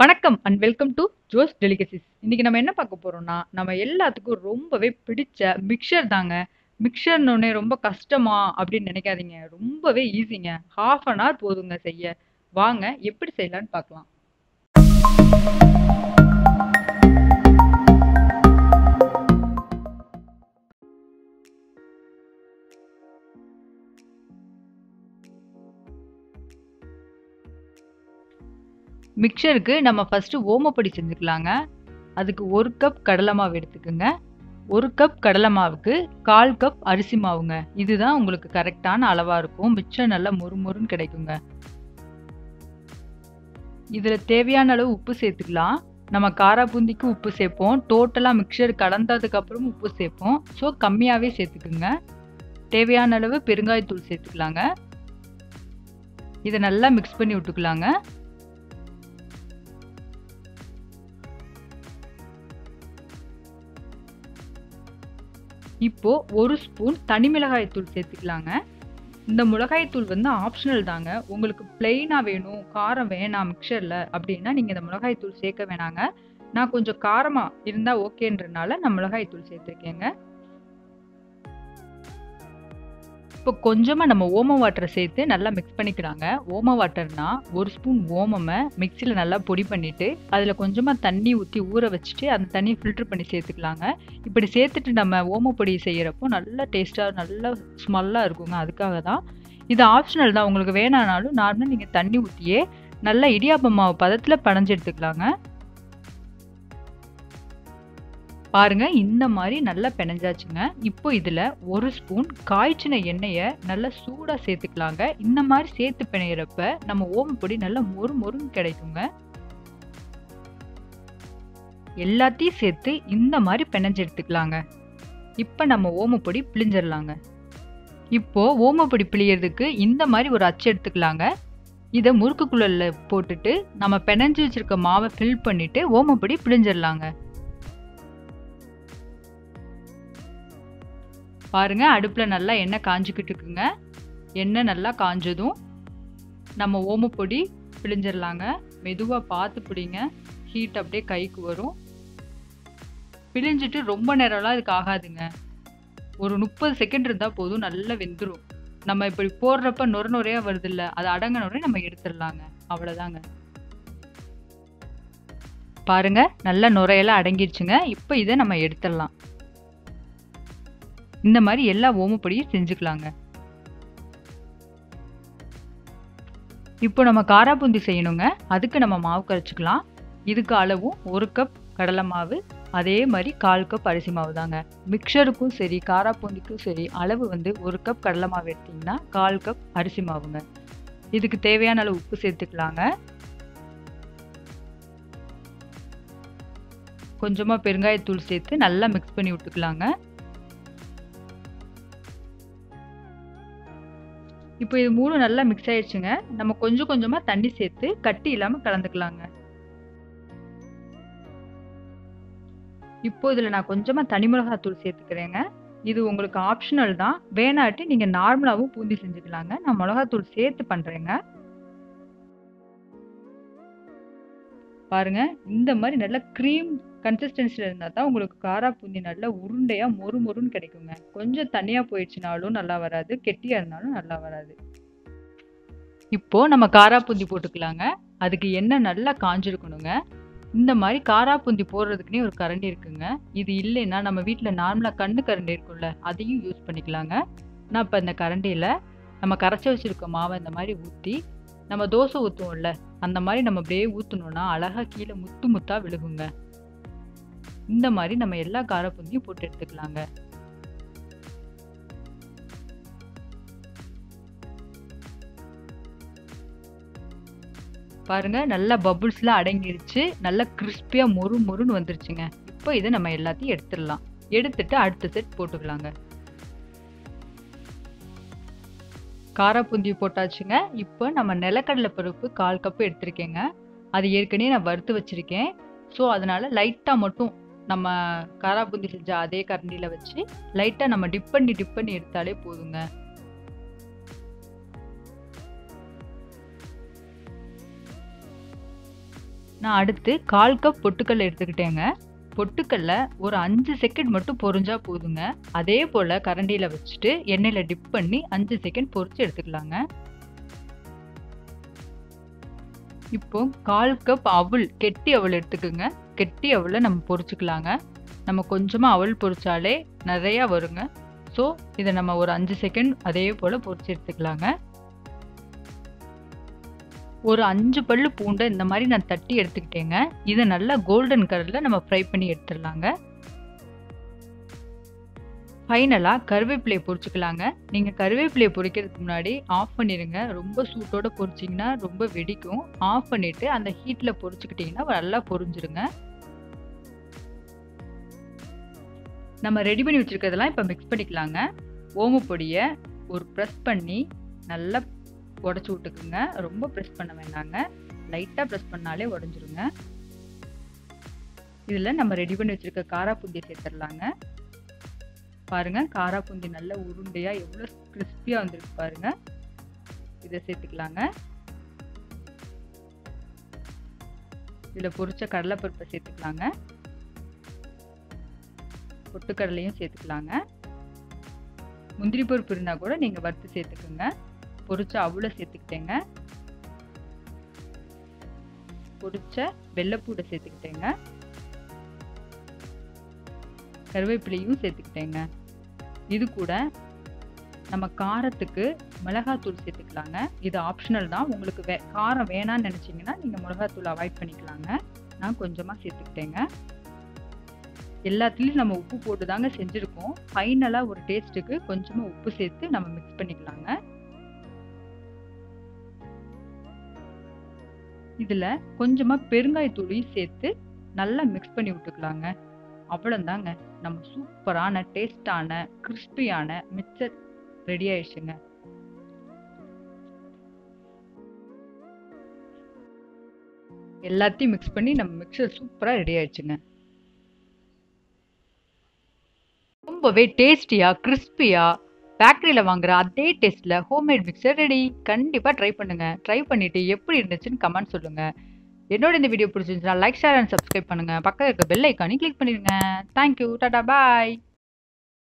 வணக்கம் and welcome to Jo's delicacies இன்னைக்கு நம்ம என்ன பார்க்க போறோம்னா நம்ம எல்லாத்துக்கும் ரொம்பவே பிடிச்ச மிக்சர் தாங்க. மிக்சர்னு ரொம்ப கஷ்டமா அப்படின்னு நினைக்காதீங்க. ரொம்பவே ஈஸிங்க ஹாஃப் அன் ஹவர் போதுங்க செய்ய. வாங்க எப்படி செய்யலாம்னு பார்க்கலாம். மிக்சருக்கு நம்ம ஃபஸ்ட்டு ஓமப்பொடி செஞ்சுக்கலாங்க. அதுக்கு ஒரு கப் கடலை மாவு எடுத்துக்கோங்க. ஒரு கப் கடலை மாவுக்கு கால் கப் அரிசி மாவுங்க. இதுதான் உங்களுக்கு கரெக்டான அளவாக இருக்கும். மிச்சம் நல்லா மொறு மொறுன்னு கிடைக்குங்க. இதில் தேவையான அளவு உப்பு சேர்த்துக்கலாம். நம்ம காராபூந்திக்கு உப்பு சேர்ப்போம். டோட்டலாக மிக்சர் கலந்ததுக்கப்புறம் உப்பு சேர்ப்போம். ஸோ கம்மியாகவே சேர்த்துக்குங்க. தேவையான அளவு பெருங்காயத்தூள் சேர்த்துக்கலாங்க. இதை நல்லா மிக்ஸ் பண்ணி விட்டுக்கலாங்க. இப்போ ஒரு ஸ்பூன் தனி மிளகாய் தூள் சேர்த்துக்கலாங்க. இந்த மிளகாய்த்தூள் வந்து ஆப்ஷனல் தாங்க. உங்களுக்கு பிளெயினாக வேணும் காரம் வேணாம் மிக்சரில் அப்படின்னா நீங்கள் இந்த மிளகாய்த்தூள் சேர்க்க வேணாங்க. நான் கொஞ்சம் காரமாக இருந்தால் ஓகேன்றனால நான் மிளகாய் தூள் சேர்த்துருக்கேங்க. இப்போ கொஞ்சமாக நம்ம ஓம வாட்டரை சேர்த்து நல்லா மிக்ஸ் பண்ணிக்கிறாங்க. ஓம வாட்டர்னா ஒரு ஸ்பூன் ஓமமை மிக்சியில் நல்லா பொடி பண்ணிவிட்டு அதில் கொஞ்சமாக தண்ணி ஊற்றி ஊற வச்சுட்டு அந்த தண்ணியை ஃபில்டர் பண்ணி சேர்த்துக்கலாங்க. இப்படி சேர்த்துட்டு நம்ம ஓம பொடி செய்கிறப்போ நல்லா டேஸ்ட்டாக நல்லா ஸ்மெல்லாக இருக்குங்க. அதுக்காக தான். இது ஆப்ஷனல் தான். உங்களுக்கு வேணானாலும் நார்மலாக நீங்கள் தண்ணி ஊற்றியே நல்லா இடியாப்ப மாவு பதத்தில் படைஞ்சு எடுத்துக்கலாங்க. பாருங்க இந்த மாதிரி நல்லா பிணைஞ்சாச்சுங்க. இப்போ இதில் ஒரு ஸ்பூன் காய்ச்சின எண்ணெயை நல்லா சூடாக சேர்த்துக்கலாங்க. இந்த மாதிரி சேர்த்து பிணையிறப்ப நம்ம ஓமப்பொடி நல்லா மொறு மொறுன்னு கிடைக்குங்க. எல்லாத்தையும் சேர்த்து இந்த மாதிரி பிணைஞ்சு எடுத்துக்கலாங்க. இப்போ நம்ம ஓமப்பொடி பிழிஞ்சிடலாங்க இப்போது ஓமப்பொடி பிழியறதுக்கு இந்த மாதிரி ஒரு அச்சு எடுத்துக்கலாங்க. இதை முறுக்கு குழலில் போட்டுட்டு நம்ம பிணைஞ்சு வச்சிருக்க மாவை ஃபில் பண்ணிவிட்டு ஓமப்பொடி பிழிஞ்சிடலாங்க பாருங்க அடுப்பில் நல்லா எண்ணெய் காஞ்சிக்கிட்டு இருக்குங்க. எண்ணெய் நல்லா காஞ்சதும் நம்ம ஓமப்பொடி பிழிஞ்சிடலாங்க மெதுவாக பார்த்து பிடிங்க. ஹீட் அப்படியே கைக்கு வரும். பிழிஞ்சிட்டு ரொம்ப நேரம்லாம் இதுக்கு ஆகாதுங்க. ஒரு முப்பது செகண்ட் இருந்தால் போதும் நல்லா வெந்துடும் நம்ம இப்படி போடுறப்ப நொர நுறையாக வருது இல்லை அது அடங்கின நம்ம எடுத்துடலாங்க அவ்வளோதாங்க பாருங்க நல்லா நுரையெல்லாம் அடங்கிடுச்சுங்க இப்போ இதை நம்ம எடுத்துடலாம் இந்த மாதிரி எல்லா ஓமப்பொடியும் செஞ்சுக்கலாங்க. இப்போ நம்ம காராபூந்தி செய்யணுங்க. அதுக்கு நம்ம மாவு கரைச்சிக்கலாம். இதுக்கு அளவும் ஒரு கப் கடலை மாவு அதே மாதிரி கால் கப் அரிசி மாவு தாங்க. மிக்சருக்கும் சரி காராப்பூந்திக்கும் சரி அளவு வந்து ஒரு கப் கடலை மாவு எடுத்திங்கன்னா கால் கப் அரிசி மாவுங்க. இதுக்கு தேவையான அளவு உப்பு சேர்த்துக்கலாங்க. கொஞ்சமாக பெருங்காயத்தூள் சேர்த்து நல்லா மிக்ஸ் பண்ணி விட்டுக்கலாங்க. இப்போ இது மூணு நல்லா மிக்ஸ் ஆயிடுச்சுங்க. நம்ம கொஞ்சம் கொஞ்சமாக தண்ணி சேர்த்து கட்டி இல்லாமல் கலந்துக்கலாங்க. இப்போ இதில் நான் கொஞ்சமாக தனி மிளகாத்தூள் சேர்த்துக்கிறேங்க. இது உங்களுக்கு ஆப்ஷனல் தான். வேணாட்டி நீங்கள் நார்மலாகவும் பூந்தி செஞ்சுக்கலாங்க. நான் மிளகாத்தூள் சேர்த்து பண்ணுறேங்க பாருங்க இந்த மாதிரி நல்ல க்ரீம் கன்சிஸ்டன்சியில் இருந்தால் தான் உங்களுக்கு காரா பூந்தி நல்லா உருண்டையாக மொறு மொறுன்னு கிடைக்குங்க. கொஞ்சம் தனியாக போயிடுச்சுனாலும் நல்லா வராது கெட்டியாக இருந்தாலும் நல்லா வராது. இப்போது நம்ம காரா பூந்தி போட்டுக்கலாங்க. அதுக்கு எண்ணெய் நல்லா காஞ்சிருக்கணுங்க. இந்த மாதிரி காரா பூந்தி போடுறதுக்குனே ஒரு கரண்டி இருக்குங்க. இது இல்லைன்னா நம்ம வீட்டில் நார்மலாக கண்ணு கரண்டி இருக்கும்ல அதையும் யூஸ் பண்ணிக்கலாங்க. நான் இப்போ இந்த கரண்டியில் நம்ம கரைச்சி வச்சுருக்க மாவை இந்த மாதிரி ஊற்றி நம்ம தோசை ஊற்றுவோம்ல அந்த மாதிரி நம்ம அப்படியே ஊற்றணுன்னா அழகாக கீழே முத்து முத்தாக விழுகுங்க. இந்த மாதிரி நம்ம எல்லா காரப்பூந்தியும் போட்டு எடுத்துக்கலாங்க. பாருங்க நல்லா பபுள்ஸ்லாம் அடங்கிருச்சு. நல்லா கிறிஸ்பியாக மொறு மொறுன்னு வந்துருச்சுங்க. இப்போ இதை நம்ம எல்லாத்தையும் எடுத்துடலாம். எடுத்துட்டு அடுத்த செட் போட்டுக்கலாங்க. காரப்புந்தி போட்டாச்சுங்க. இப்போ நம்ம நிலக்கடலை பருப்பு கால் கப்பு எடுத்திருக்கேங்க. அது ஏற்கனவே நான் வறுத்து வச்சுருக்கேன். ஸோ அதனால் லைட்டாக மட்டும் நம்ம காராபூந்தி செஞ்ச அதே கரண்டியில் வச்சு லைட்டாக நம்ம டிப் பண்ணி டிப் பண்ணி எடுத்தாலே போதுங்க. நான் அடுத்து கால் கப் பொட்டுக்கல் எடுத்துக்கிட்டேங்க. பொட்டுக்கல்ல ஒரு அஞ்சு செகண்ட் மட்டும் பொறிஞ்சா போதுங்க. அதே போல் கரண்டியில் வச்சுட்டு எண்ணெயில் டிப் பண்ணி அஞ்சு செகண்ட் பொறிச்சு எடுத்துக்கலாங்க. இப்போ கால் கப் அவல் கெட்டி அவல் எடுத்துக்கோங்க. கெட்டி அவலை நம்ம பொறிச்சுக்கலாங்க நம்ம கொஞ்சமாக அவல் பொறிச்சாலே நிறையா வருங்க. ஸோ இதை நம்ம ஒரு அஞ்சு செகண்ட் அதே போல் பொறிச்சு எடுத்துக்கலாங்க. ஒரு அஞ்சு பல்லு பூண்டை இந்த மாதிரி நான் தட்டி எடுத்துக்கிட்டேங்க. இதை நல்லா கோல்டன் கலரில் நம்ம ஃப்ரை பண்ணி எடுத்துடலாங்க. ஃபைனலாக கருவேப்பிலையை பொரிச்சுக்கலாங்க. நீங்கள் கருவேப்பிலையை பொரிக்கிறதுக்கு முன்னாடி ஆஃப் பண்ணிடுங்க. ரொம்ப சூட்டோட பொரிச்சிங்கன்னா ரொம்ப வெடிக்கும். ஆஃப் பண்ணிவிட்டு அந்த ஹீட்டில் பொரிச்சுக்கிட்டிங்கன்னா நல்லா பொரிஞ்சிருங்க. நம்ம ரெடி பண்ணி வச்சுருக்கிறதெல்லாம் இப்போ மிக்ஸ் பண்ணிக்கலாங்க. ஓமப்பொடியை ஒரு ப்ரெஸ் பண்ணி நல்லா உடச்சி விட்டுக்குங்க. ரொம்ப ப்ரெஸ் பண்ண வேண்டாங்க. லைட்டாக ப்ரெஸ் பண்ணாலே உடஞ்சிருங்க. இதில் நம்ம ரெடி பண்ணி வச்சுருக்க காராப்பூந்தியை சேர்த்துடலாங்க. பாருங்கள் காராப்பூந்தி நல்ல உருண்டையாக எவ்வளோ கிறிஸ்பியாக வந்துருக்கு பாருங்கள் இதை சேர்த்துக்கலாங்க. இதில் பொரிச்ச கடலைப்பருப்பை சேர்த்துக்கலாங்க. பொட்டுக்கடலையும் சேர்த்துக்கலாங்க. முந்திரி பருப்பு இருந்தால் கூட நீங்கள் வறுத்து சேர்த்துக்குங்க. பொரிச்ச அவ்வளோ சேர்த்துக்கிட்டேங்க. பொரிச்ச வெள்ளைப்பூடை சேர்த்துக்கிட்டேங்க. கருவேப்பிலையும் சேர்த்துக்கிட்டேங்க. இது கூட நம்ம காரத்துக்கு மிளகாத்தூள் சேர்த்துக்கலாங்க. இது ஆப்ஷனல் தான். உங்களுக்கு வே காரம் வேணான்னு நினச்சிங்கன்னா நீங்கள் மிளகாத்தூள் அவாய்ட் பண்ணிக்கலாங்க. நான் கொஞ்சமாக சேர்த்துக்கிட்டேங்க. எல்லாத்துலேயும் நம்ம உப்பு போட்டு தாங்க செஞ்சுருக்கோம் ஃபைனலாக ஒரு டேஸ்ட்டுக்கு கொஞ்சமாக உப்பு சேர்த்து நம்ம மிக்ஸ் பண்ணிக்கலாங்க. இதில் கொஞ்சமாக பெருங்காயத்தூளையும் சேர்த்து நல்லா மிக்ஸ் பண்ணி விட்டுக்கலாங்க. அவ்வளோந்தாங்க நம்ம சூப்பரான டேஸ்டான கிறிஸ்பியான மிக்சர் ரெடி ஆயிடுச்சுங்க. எல்லாத்தையும் மிக்ஸ் பண்ணி நம்ம மிக்சர் சூப்பராக ரெடி ஆயிடுச்சுங்க. ரொம்பவே டேஸ்டியாக கிறிஸ்பியாக பேக்கரியில் வாங்குற அதே டேஸ்ட்டில் ஹோம்மேட் மிக்சர் ரெடி கண்டிப்பாக ட்ரை பண்ணுங்கள் ட்ரை பண்ணிவிட்டு எப்படி இருந்துச்சுன்னு கமெண்ட் சொல்லுங்கள் என்னோட இந்த வீடியோ பிடிச்சிருந்துச்சுன்னா லைக் ஷேர் அண்ட் சப்ஸ்கிரைப் பண்ணுங்கள் பக்கத்தில் இருக்க பெல் ஐக்கானி கிளிக் பண்ணிடுங்க. Thank you tata bye